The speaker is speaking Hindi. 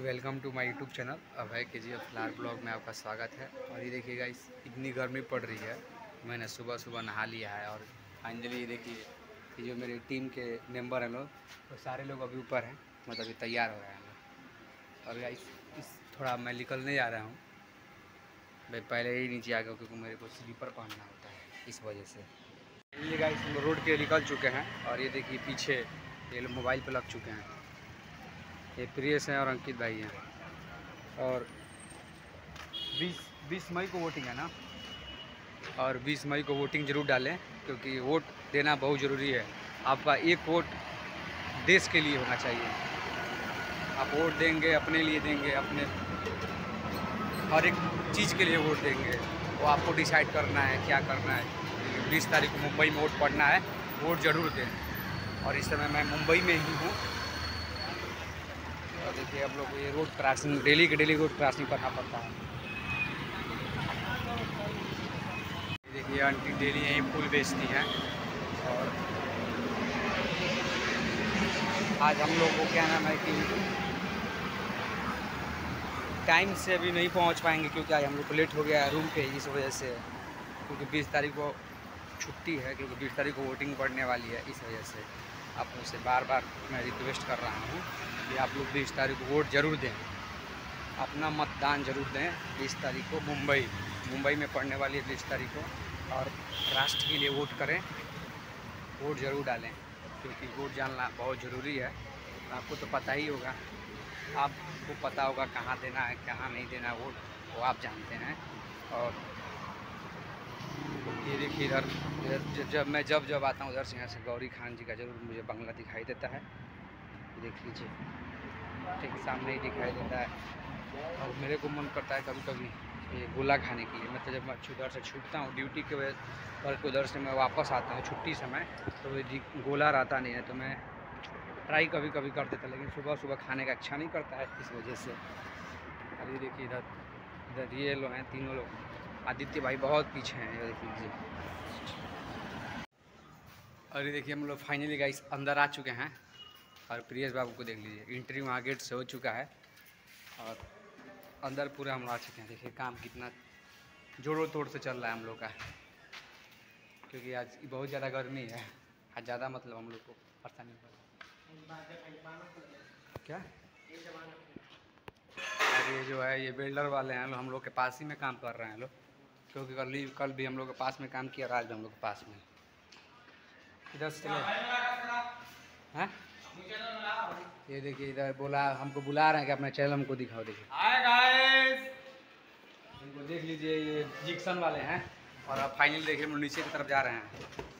Welcome to my YouTube channel. Abhay के जी फ्लार ब्लॉग में आपका स्वागत है। और ये देखिएगा, इस इतनी गर्मी पड़ रही है। मैंने सुबह सुबह नहा लिया है और फाइनली ये देखिए, ये जो मेरी टीम के मेंबर हैं लोग, वो सारे लोग अभी ऊपर हैं। मतलब अभी तैयार हो रहे हैं लोग। और गाइस इस थोड़ा मैं निकलने जा रहा हूँ। भाई पहले ही नीचे आ गया क्योंकि मेरे को स्लीपर पहनना होता है, इस वजह से। ये गाइस रोड के निकल चुके हैं और ये देखिए पीछे ये लोग मोबाइल पर लग चुके हैं। ये प्रियस हैं और अंकित भाई हैं। और 20 20 मई को वोटिंग है ना? और 20 मई को वोटिंग ज़रूर डालें, क्योंकि वोट देना बहुत ज़रूरी है। आपका एक वोट देश के लिए होना चाहिए। आप वोट देंगे, अपने लिए देंगे, अपने हर एक चीज़ के लिए वोट देंगे। वो आपको डिसाइड करना है, क्या करना है। बीस तारीख को मुंबई में वोट पड़ना है वोट ज़रूर दें। और इस समय मैं मुंबई में ही हूँ। देखिए हम लोग को ये रोड क्रॉसिंग डेली के डेली रोड क्रॉसिंग करना पड़ता है। देखिए, आंटी डेली यहीं फूल बेचती हैं। और आज हम लोग को क्या नाम है कि टाइम से अभी नहीं पहुँच पाएँगे क्योंकि आज हम लोग को लेट हो गया है रूम पे इस वजह से। क्योंकि बीस तारीख को छुट्टी है, क्योंकि बीस तारीख को वोटिंग पड़ने वाली है इस वजह से। आप लोग से बार बार मैं रिक्वेस्ट कर रहा हूँ कि आप लोग बीस तारीख को वोट ज़रूर दें। अपना मतदान ज़रूर दें बीस तारीख को मुंबई। मुंबई में पड़ने वाली है बीस तारीख को और राष्ट्र के लिए वोट करें। वोट ज़रूर डालें क्योंकि वोट जानना बहुत ज़रूरी है। आपको तो पता ही होगा। आपको पता होगा कहाँ देना है, कहाँ नहीं देना है वोट, वो आप जानते हैं। और देखिए इधर जब मैं जब जब आता हूँ उधर से यहाँ से गौरी खान जी का ज़रूर मुझे बंगला दिखाई देता है। देख लीजिए। ठीक, सामने ही दिखाई देता है। और मेरे को मन करता है कभी कभी ये गोला खाने के लिए। मैं तो जब मैं उधर से छूटता हूँ, ड्यूटी के वजह और उधर से मैं वापस आता हूँ छुट्टी समय तो गोला रहता नहीं है तो मैं ट्राई कभी कभी कर देता, लेकिन सुबह सुबह खाने का अच्छा नहीं करता है, इस वजह से। अभी देखिए इधर इधर ये लोग हैं, तीनों लोग। आदित्य भाई बहुत पीछे हैं, ये देख लीजिए। और ये देखिए, हम लोग फाइनली गाइस अंदर आ चुके हैं। और प्रियस बाबू को देख लीजिए इंट्री वहाँ गेट से हो चुका है। और अंदर पूरा हम आ चुके हैं। देखिए, काम कितना जोड़ों तोड़ से चल रहा है हम लोग का। क्योंकि आज बहुत ज़्यादा गर्मी है। आज ज़्यादा मतलब हम लोग को परेशानी हो क्या? ये जो है, ये बिल्डर वाले हैं, हम लोग के पास ही में काम कर रहे हैं लोग क्योंकि कल भी कल भी हम लोग के पास में काम किया आज भी हम लोग के पास में। इधर से चले। हैं? ये देखिए इधर बोला हमको बुला रहे हैं कि अपना चैनल हमको दिखाओ देखिए। हाय गाइस इनको देख लीजिए ये जिक्सन वाले हैं। और अब फाइनल देखिए हम नीचे की तरफ़ जा रहे हैं।